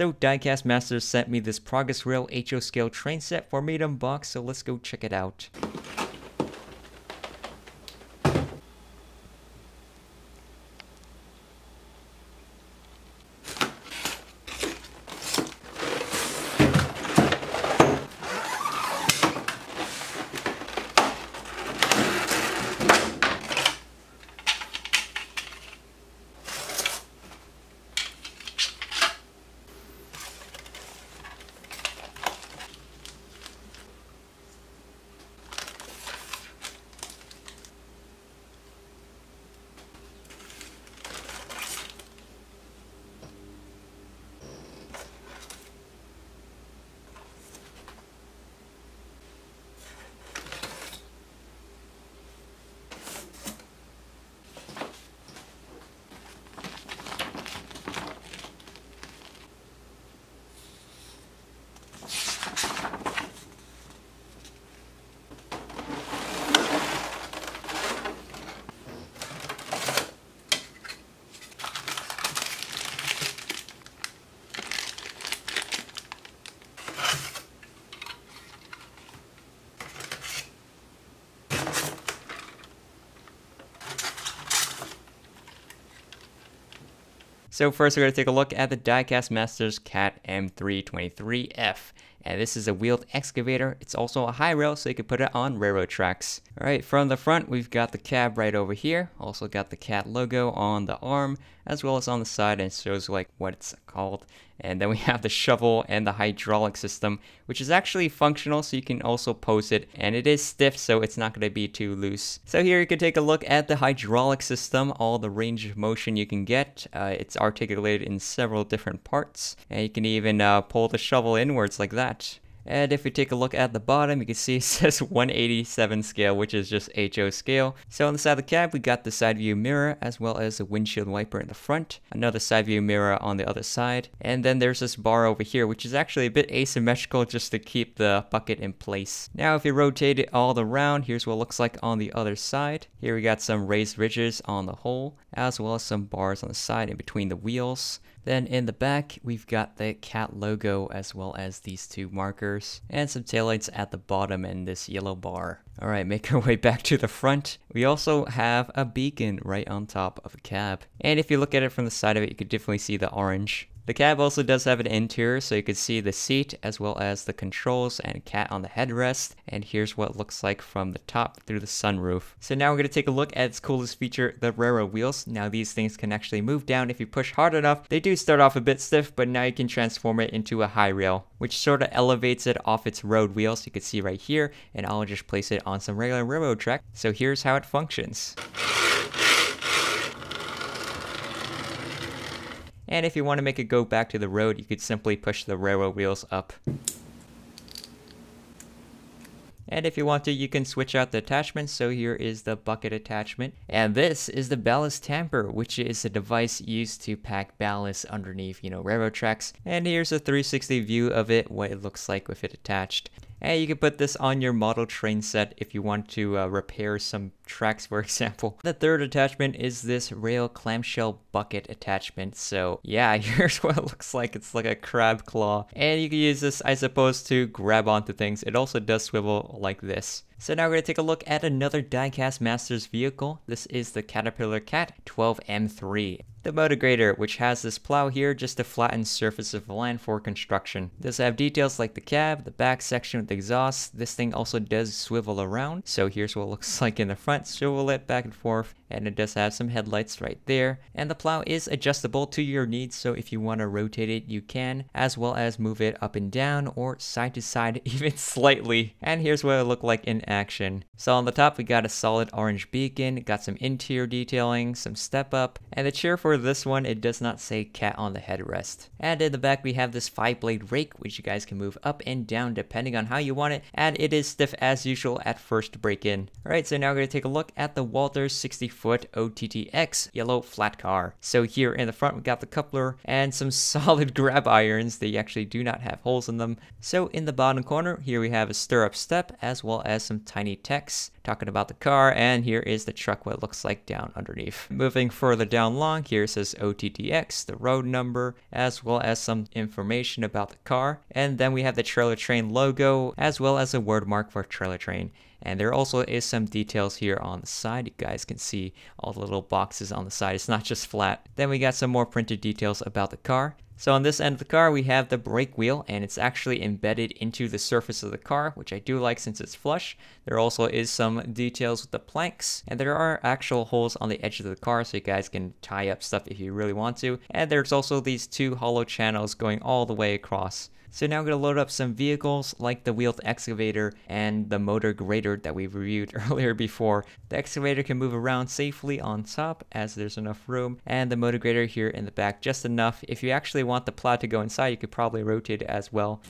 So Diecast Masters sent me this Progress Rail HO scale train set for me to unbox, so let's go check it out. So first we're going to take a look at the Diecast Masters CAT M323F. And this is a wheeled excavator. It's also a high rail, so you can put it on railroad tracks. All right, from the front, we've got the cab right over here. Also got the CAT logo on the arm, as well as on the side, and shows like what it's called. And then we have the shovel and the hydraulic system, which is actually functional, so you can also pose it. And it is stiff, so it's not going to be too loose. So here you can take a look at the hydraulic system, all the range of motion you can get. Uh, it's articulated in several different parts. And you can even uh, pull the shovel inwards like that. And if we take a look at the bottom, you can see it says 187 scale, which is just HO scale. So on the side of the cab, we got the side view mirror, as well as a windshield wiper in the front, another side view mirror on the other side, and then there's this bar over here, which is actually a bit asymmetrical just to keep the bucket in place. Now if you rotate it all around, here's what it looks like on the other side. Here we got some raised ridges on the hole, as well as some bars on the side in between the wheels. Then in the back, we've got the cat logo as well as these two markers and some taillights at the bottom and this yellow bar. Alright, make our way back to the front. We also have a beacon right on top of the cab. And if you look at it from the side of it, you could definitely see the orange. The cab also does have an interior, so you can see the seat as well as the controls and cat on the headrest. And here's what it looks like from the top through the sunroof. So now we're going to take a look at its coolest feature, the railroad wheels. Now these things can actually move down if you push hard enough. They do start off a bit stiff, but now you can transform it into a high rail, which sort of elevates it off its road wheels. You can see right here, and I'll just place it on some regular railroad track. So here's how it functions. And if you want to make it go back to the road, you could simply push the railroad wheels up. And if you want to, you can switch out the attachments. So here is the bucket attachment. And this is the ballast tamper, which is a device used to pack ballast underneath, you know, railroad tracks. And here's a 360 view of it, what it looks like with it attached. And you can put this on your model train set if you want to uh, repair some tracks, for example. The third attachment is this rail clamshell bucket attachment. So yeah, here's what it looks like. It's like a crab claw. And you can use this, I suppose, to grab onto things. It also does swivel like this. So now we're going to take a look at another Diecast Masters vehicle. This is the Caterpillar Cat 12M3. The motor grader, which has this plow here just to flatten surface of the land for construction. Does have details like the cab, the back section with the exhaust. This thing also does swivel around. So here's what it looks like in the front. Swivel it back and forth and it does have some headlights right there. And the plow is adjustable to your needs, so if you want to rotate it, you can, as well as move it up and down or side to side even slightly. And here's what it looked like in action. So on the top, we got a solid orange beacon, got some interior detailing, some step up, and the chair for this one, it does not say cat on the headrest. And in the back, we have this five blade rake, which you guys can move up and down depending on how you want it, and it is stiff as usual at first break in. Alright, so now we're going to take a look at the Walthers 64 foot OTTX yellow flat car. So here in the front we got the coupler and some solid grab irons. They actually do not have holes in them. So in the bottom corner here we have a stirrup step as well as some some tiny text talking about the car, and here is the truck, what it looks like down underneath. Moving further down long, here says OTTX, the road number, as well as some information about the car. And then we have the trailer train logo, as well as a word mark for trailer train. And there also is some details here on the side. You guys can see all the little boxes on the side. It's not just flat. Then we got some more printed details about the car. So on this end of the car, we have the brake wheel, and it's actually embedded into the surface of the car, which I do like since it's flush. There also is some details with the planks, and there are actual holes on the edge of the car, so you guys can tie up stuff if you really want to. And there's also these two hollow channels going all the way across. So now I'm going to load up some vehicles like the wheeled excavator and the motor grader that we reviewed earlier before. The excavator can move around safely on top as there's enough room and the motor grader here in the back just enough. If you actually want the plow to go inside you could probably rotate it as well.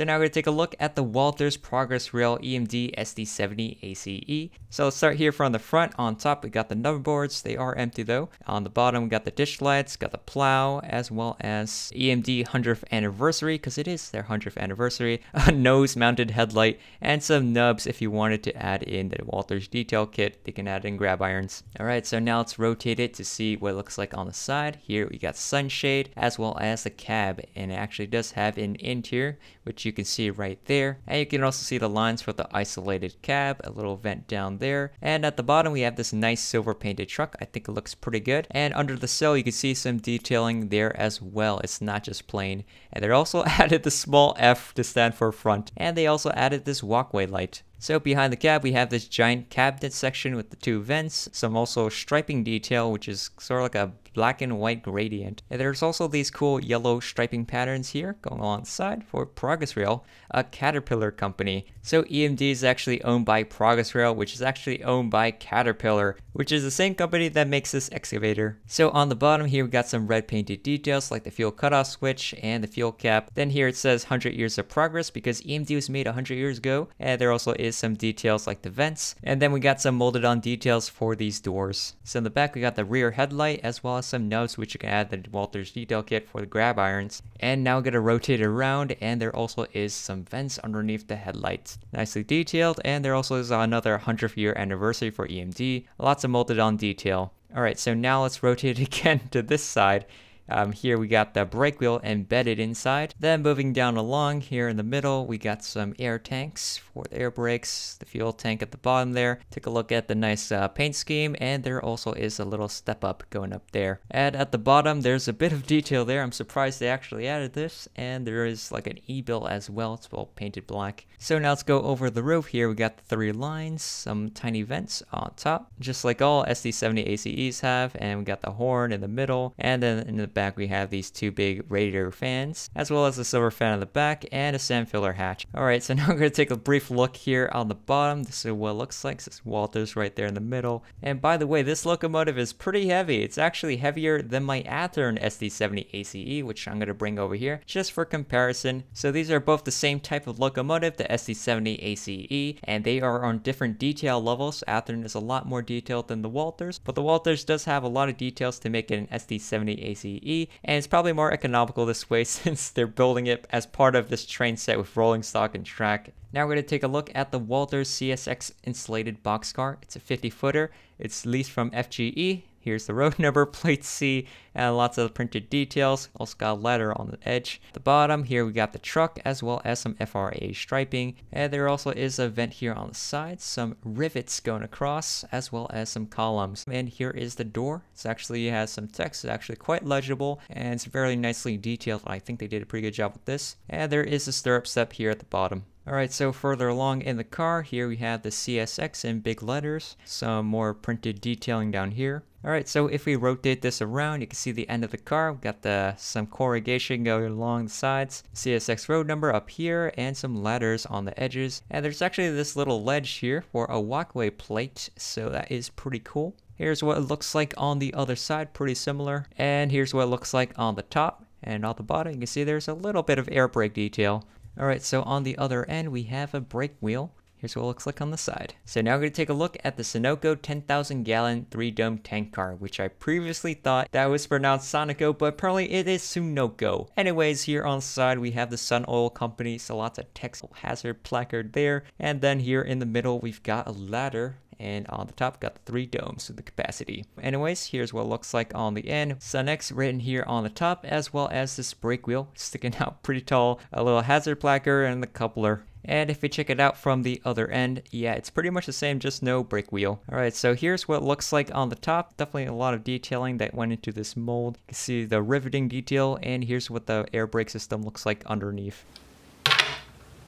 So now we're going to take a look at the Walthers Progress Rail EMD SD70 ACE. So let's start here from the front. On top we got the number boards, they are empty though. On the bottom we got the dish lights, got the plow, as well as EMD 100th anniversary, because it is their 100th anniversary, a nose mounted headlight, and some nubs if you wanted to add in the Walthers detail kit, they can add in grab irons. Alright, so now let's rotate it to see what it looks like on the side. Here we got sunshade, as well as the cab, and it actually does have an interior, which which you can see right there. And you can also see the lines for the isolated cab, a little vent down there. And at the bottom, we have this nice silver painted truck. I think it looks pretty good. And under the sill, you can see some detailing there as well. It's not just plain. And they also added the small F to stand for front. And they also added this walkway light. So behind the cab, we have this giant cabinet section with the two vents, some also striping detail, which is sort of like a black and white gradient. And there's also these cool yellow striping patterns here going along the side for Progress Rail, a Caterpillar company. So EMD is actually owned by Progress Rail, which is actually owned by Caterpillar, which is the same company that makes this excavator. So on the bottom here, we got some red painted details like the fuel cutoff switch and the fuel cap. Then here it says 100 years of progress because EMD was made 100 years ago. And there also is some details like the vents. And then we got some molded on details for these doors. So in the back, we got the rear headlight as well some nubs which you can add the Walthers detail kit for the grab irons. And now to rotate around and there also is some vents underneath the headlights. Nicely detailed and there also is another 100th year anniversary for EMD. Lots of molded on detail. Alright, so now let's rotate again to this side um, here we got the brake wheel embedded inside. Then moving down along here in the middle, we got some air tanks for the air brakes, the fuel tank at the bottom there. Take a look at the nice uh, paint scheme, and there also is a little step up going up there. And at the bottom, there's a bit of detail there. I'm surprised they actually added this, and there is like an e-bill as well. It's all painted black. So now let's go over the roof here. We got the three lines, some tiny vents on top, just like all SD70 ACEs have, and we got the horn in the middle, and then in the back back we have these two big radiator fans, as well as a silver fan on the back and a sand filler hatch. Alright, so now I'm going to take a brief look here on the bottom. This is what it looks like. This is Walthers right there in the middle. And by the way, this locomotive is pretty heavy. It's actually heavier than my Athearn SD70 ACE, which I'm going to bring over here just for comparison. So these are both the same type of locomotive, the SD70 ACE, and they are on different detail levels. Athearn is a lot more detailed than the Walthers, but the Walthers does have a lot of details to make it an SD70 ACE and it's probably more economical this way since they're building it as part of this train set with rolling stock and track. Now we're going to take a look at the Walthers CSX insulated boxcar. It's a 50 footer. It's leased from FGE Here's the road number, plate C, and lots of printed details. Also got a letter on the edge. At the bottom, here we got the truck as well as some FRA striping. And there also is a vent here on the side, some rivets going across, as well as some columns. And here is the door. It's actually has some text. It's actually quite legible, and it's very nicely detailed. I think they did a pretty good job with this. And there is a stirrup step here at the bottom. Alright, so further along in the car, here we have the CSX in big letters, some more printed detailing down here. Alright, so if we rotate this around, you can see the end of the car. We've got the some corrugation going along the sides, CSX road number up here, and some ladders on the edges. And there's actually this little ledge here for a walkway plate, so that is pretty cool. Here's what it looks like on the other side, pretty similar. And here's what it looks like on the top. And on the bottom, you can see there's a little bit of air brake detail. Alright, so on the other end we have a brake wheel. Here's what it looks like on the side. So now we're going to take a look at the Sunoco 10,000 gallon 3 dome tank car, which I previously thought that was pronounced Sonico, but apparently it is Sunoco. Anyways, here on the side we have the Sun Oil Company, so lots of text hazard placard there. And then here in the middle we've got a ladder and on the top got the three domes with the capacity. Anyways, here's what it looks like on the end. Sunex written here on the top as well as this brake wheel sticking out pretty tall, a little hazard placard and the coupler. And if we check it out from the other end, yeah, it's pretty much the same, just no brake wheel. Alright, so here's what looks like on the top. Definitely a lot of detailing that went into this mold. You can see the riveting detail, and here's what the air brake system looks like underneath.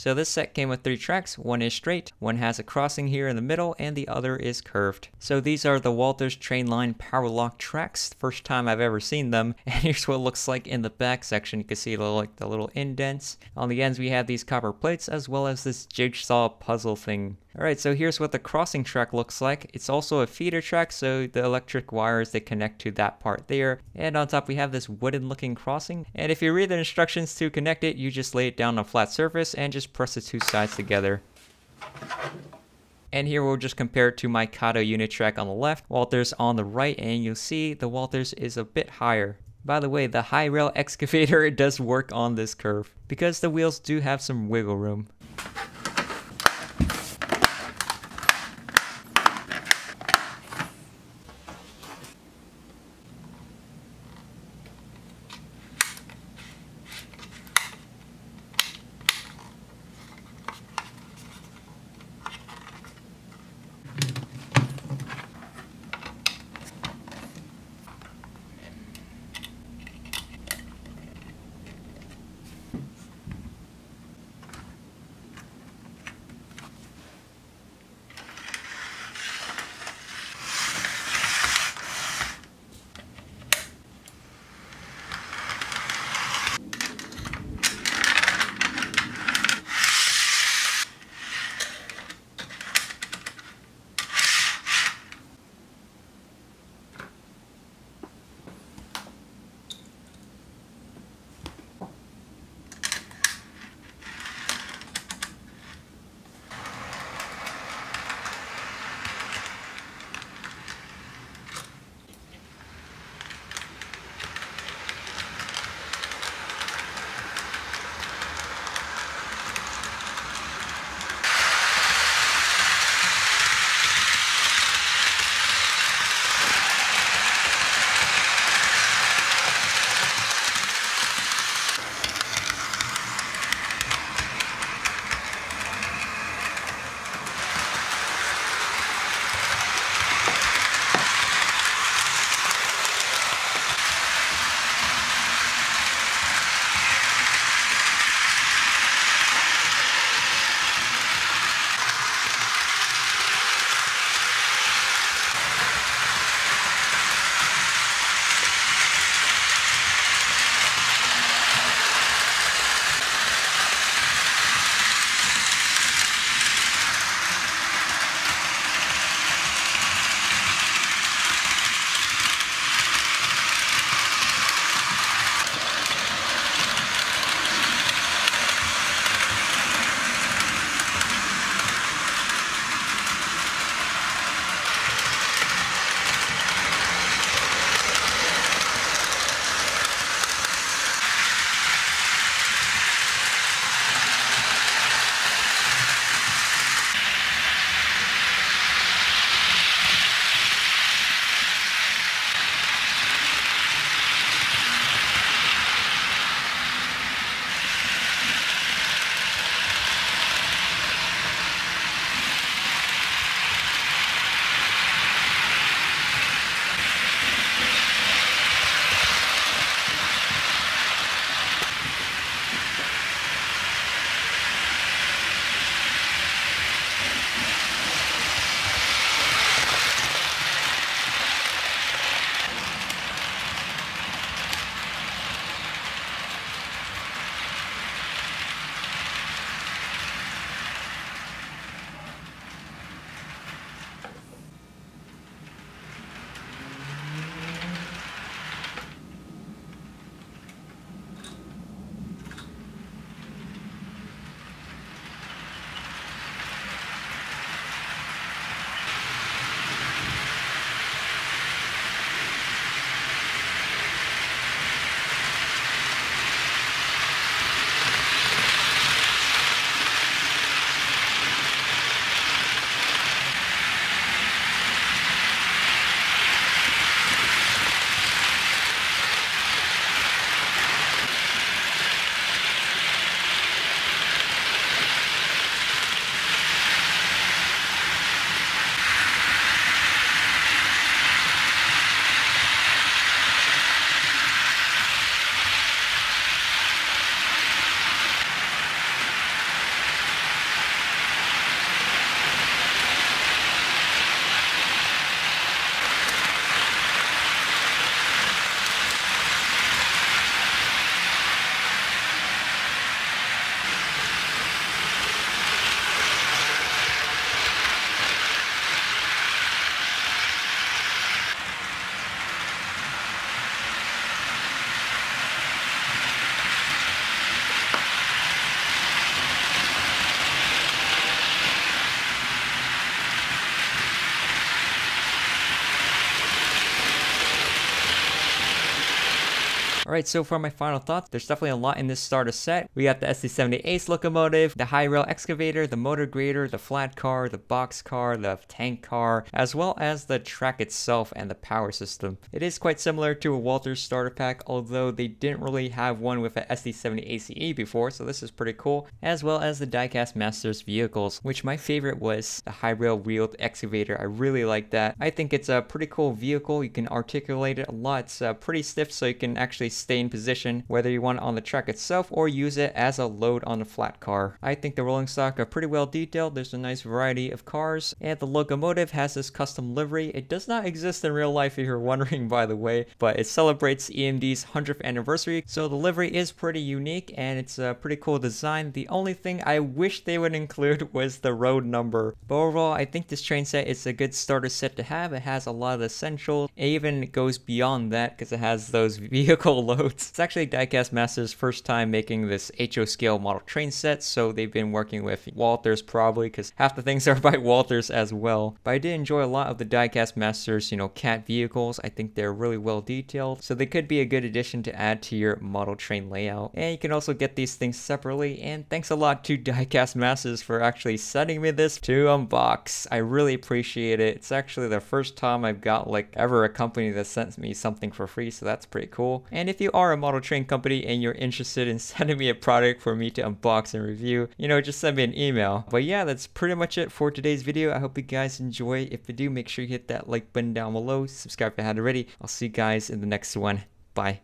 So this set came with three tracks, one is straight, one has a crossing here in the middle, and the other is curved. So these are the Walthers Trainline Power-Loc tracks, first time I've ever seen them, and here's what it looks like in the back section. You can see the, like the little indents. On the ends we have these copper plates as well as this jigsaw puzzle thing. Alright, so here's what the crossing track looks like. It's also a feeder track, so the electric wires, they connect to that part there. And on top we have this wooden looking crossing. And if you read the instructions to connect it, you just lay it down on a flat surface and just press the two sides together. And here we'll just compare it to my Kato unit track on the left, Walthers on the right, and you'll see the Walthers is a bit higher. By the way, the high rail excavator does work on this curve, because the wheels do have some wiggle room. Alright, so for my final thoughts, there's definitely a lot in this starter set. We got the SD70 Ace locomotive, the high rail excavator, the motor grader, the flat car, the box car, the tank car, as well as the track itself and the power system. It is quite similar to a Walthers starter pack, although they didn't really have one with a SD70 ACE before, so this is pretty cool, as well as the Diecast Masters vehicles, which my favorite was the high rail wheeled excavator. I really like that. I think it's a pretty cool vehicle. You can articulate it a lot. It's uh, pretty stiff, so you can actually stay in position, whether you want it on the track itself or use it as a load on a flat car. I think the rolling stock are pretty well detailed. There's a nice variety of cars, and the locomotive has this custom livery. It does not exist in real life if you're wondering, by the way, but it celebrates EMD's 100th anniversary, so the livery is pretty unique and it's a pretty cool design. The only thing I wish they would include was the road number. But overall, I think this train set is a good starter set to have. It has a lot of essentials. It even goes beyond that because it has those vehicle loads. It's actually Diecast Masters' first time making this HO scale model train set, so they've been working with Walthers probably because half the things are by Walthers as well. But I did enjoy a lot of the Diecast Masters, you know, cat vehicles. I think they're really well detailed, so they could be a good addition to add to your model train layout. And you can also get these things separately. And thanks a lot to Diecast Masters for actually sending me this to unbox. I really appreciate it. It's actually the first time I've got like ever a company that sends me something for free, so that's pretty cool. And if you are a model train company and you're interested in sending me a product for me to unbox and review, you know, just send me an email. But yeah, that's pretty much it for today's video. I hope you guys enjoy. If you do, make sure you hit that like button down below. Subscribe if you haven't already. I'll see you guys in the next one. Bye.